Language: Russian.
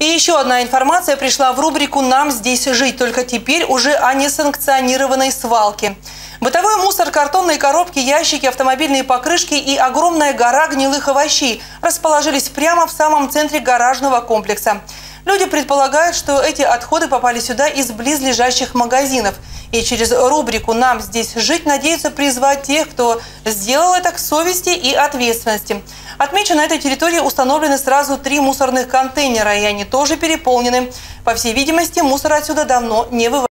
И еще одна информация пришла в рубрику «Нам здесь жить», только теперь уже о несанкционированной свалке. Бытовой мусор, картонные коробки, ящики, автомобильные покрышки и огромная гора гнилых овощей расположились прямо в самом центре гаражного комплекса. Люди предполагают, что эти отходы попали сюда из близлежащих магазинов. И через рубрику «Нам здесь жить» надеются призвать тех, кто сделал это к совести и ответственности. Отмечу, на этой территории установлены сразу три мусорных контейнера, и они тоже переполнены. По всей видимости, мусор отсюда давно не вывозят.